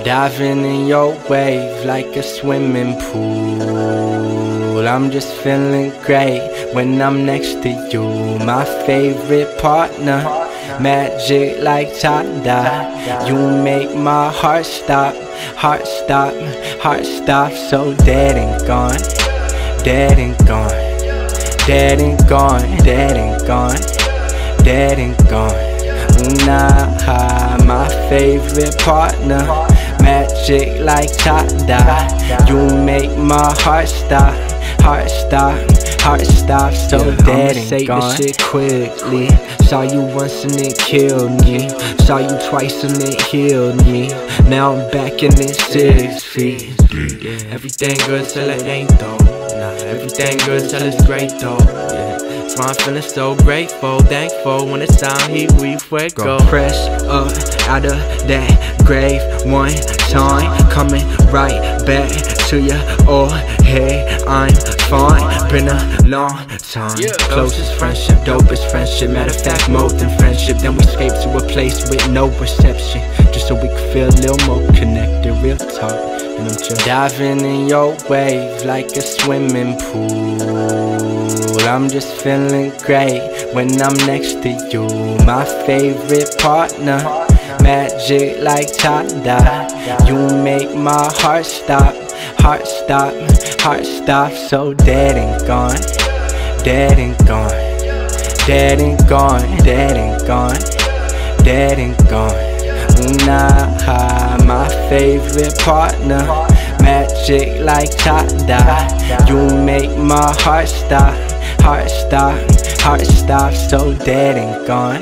Diving in your wave like a swimming pool. I'm just feeling great when I'm next to you. My favorite partner, magic like Tada. You make my heart stop, heart stop, heart stop. So dead and gone, dead and gone, dead and gone, dead and gone, dead and gone. Nah, my favorite partner. Magic like Tada. You make my heart stop, heart stop, heart stop. So Yeah, dead I'ma say gone. this shit quickly. Saw you once and it killed me. Saw you twice and it healed me. Now I'm back in it six feet. Yeah, everything good till it ain't though. Everything good till it's great though. Yeah. That's why I'm feeling so grateful, thankful when it's time he we fuego. Fresh up out of that grave one time, coming right back to you. Oh, hey, I'm fine. Been a long time. Closest friendship, dopest friendship. Matter of fact, more than friendship. Then we escape to a place with no reception, just so we could feel a little more connected. Real talk, and I'm just Diving in your wave like a swimming pool. I'm just feeling great when I'm next to you. My favorite partner, magic like Tada. You make my heart stop, heart stop, heart stop. So dead and gone, dead and gone, dead and gone, dead and gone, dead and gone. Nah, my favorite partner. Magic like Tada. You make my heart stop, heart stop, heart stop. So dead and gone,